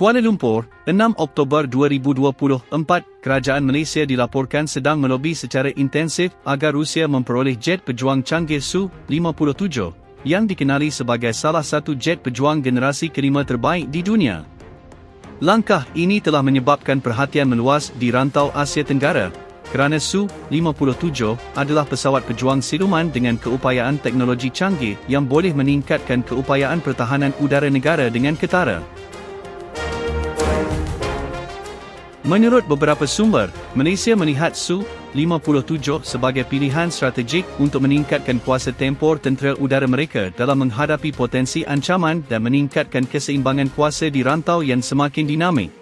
Kuala Lumpur, 6 Oktober 2024, Kerajaan Malaysia dilaporkan sedang melobi secara intensif agar Rusia memperoleh jet pejuang canggih Su-57 yang dikenali sebagai salah satu jet pejuang generasi kelima terbaik di dunia. Langkah ini telah menyebabkan perhatian meluas di rantau Asia Tenggara kerana Su-57 adalah pesawat pejuang siluman dengan keupayaan teknologi canggih yang boleh meningkatkan keupayaan pertahanan udara negara dengan ketara. Menurut beberapa sumber, Malaysia melihat Su-57 sebagai pilihan strategik untuk meningkatkan kuasa tempur tentera udara mereka dalam menghadapi potensi ancaman dan meningkatkan keseimbangan kuasa di rantau yang semakin dinamik.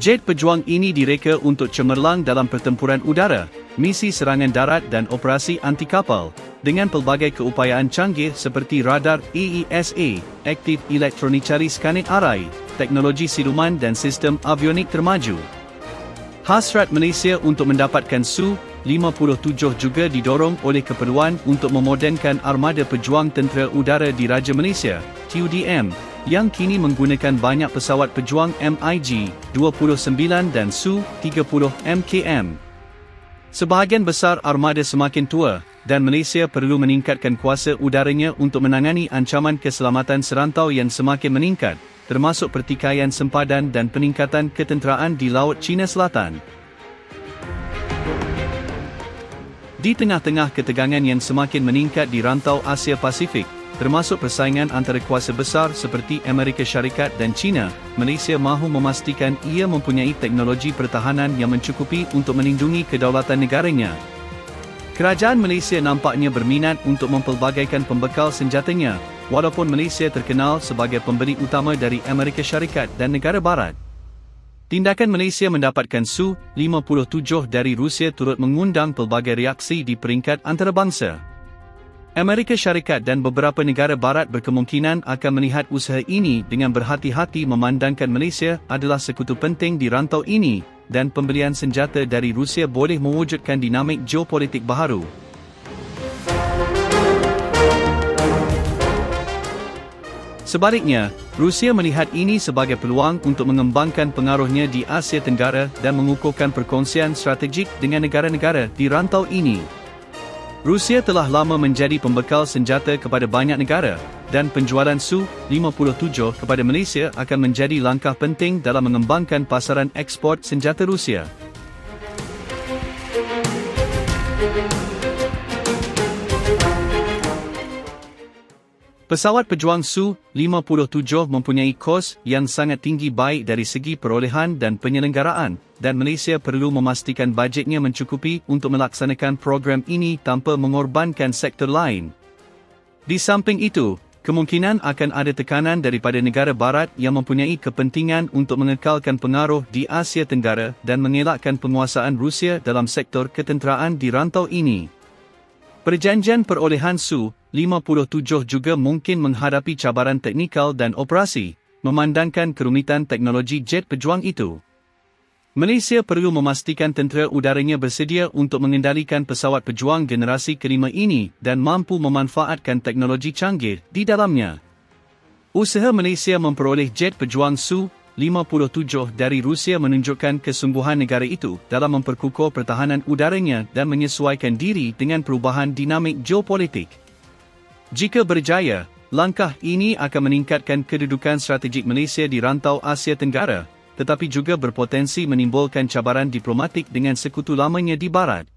Jet pejuang ini direka untuk cemerlang dalam pertempuran udara, misi serangan darat dan operasi anti kapal, dengan pelbagai keupayaan canggih seperti radar EESA, aktif elektronik cari skanet arai, teknologi siluman dan sistem avionik termaju. Hasrat Malaysia untuk mendapatkan Su-57 juga didorong oleh keperluan untuk memodenkan armada pejuang tentera udara di Raja Malaysia, TUDM, yang kini menggunakan banyak pesawat pejuang MiG-29 dan Su-30 MKM. Sebahagian besar armada semakin tua, dan Malaysia perlu meningkatkan kuasa udaranya untuk menangani ancaman keselamatan serantau yang semakin meningkat, termasuk pertikaian sempadan dan peningkatan ketenteraan di Laut Cina Selatan. Di tengah-tengah ketegangan yang semakin meningkat di rantau Asia Pasifik, termasuk persaingan antara kuasa besar seperti Amerika Syarikat dan China, Malaysia mahu memastikan ia mempunyai teknologi pertahanan yang mencukupi untuk melindungi kedaulatan negaranya. Kerajaan Malaysia nampaknya berminat untuk mempelbagaikan pembekal senjatanya, walaupun Malaysia terkenal sebagai pembeli utama dari Amerika Syarikat dan negara barat. Tindakan Malaysia mendapatkan Su-57 dari Rusia turut mengundang pelbagai reaksi di peringkat antarabangsa. Amerika Syarikat dan beberapa negara barat berkemungkinan akan melihat usaha ini dengan berhati-hati memandangkan Malaysia adalah sekutu penting di rantau ini dan pembelian senjata dari Rusia boleh mewujudkan dinamik geopolitik baharu. Sebaliknya, Rusia melihat ini sebagai peluang untuk mengembangkan pengaruhnya di Asia Tenggara dan mengukuhkan perkongsian strategik dengan negara-negara di rantau ini. Rusia telah lama menjadi pembekal senjata kepada banyak negara dan penjualan Su-57 kepada Malaysia akan menjadi langkah penting dalam mengembangkan pasaran ekspor senjata Rusia. Pesawat pejuang Su-57 mempunyai kos yang sangat tinggi baik dari segi perolehan dan penyelenggaraan, dan Malaysia perlu memastikan bajetnya mencukupi untuk melaksanakan program ini tanpa mengorbankan sektor lain. Di samping itu, kemungkinan akan ada tekanan daripada negara barat yang mempunyai kepentingan untuk mengekalkan pengaruh di Asia Tenggara dan mengelakkan penguasaan Rusia dalam sektor ketenteraan di rantau ini. Perjanjian perolehan Su-57 juga mungkin menghadapi cabaran teknikal dan operasi, memandangkan kerumitan teknologi jet pejuang itu. Malaysia perlu memastikan tentera udaranya bersedia untuk mengendalikan pesawat pejuang generasi kelima ini dan mampu memanfaatkan teknologi canggih di dalamnya. Usaha Malaysia memperoleh jet pejuang Su 57 dari Rusia menunjukkan kesungguhan negara itu dalam memperkukuh pertahanan udaranya dan menyesuaikan diri dengan perubahan dinamik geopolitik. Jika berjaya, langkah ini akan meningkatkan kedudukan strategik Malaysia di rantau Asia Tenggara, tetapi juga berpotensi menimbulkan cabaran diplomatik dengan sekutu lamanya di barat.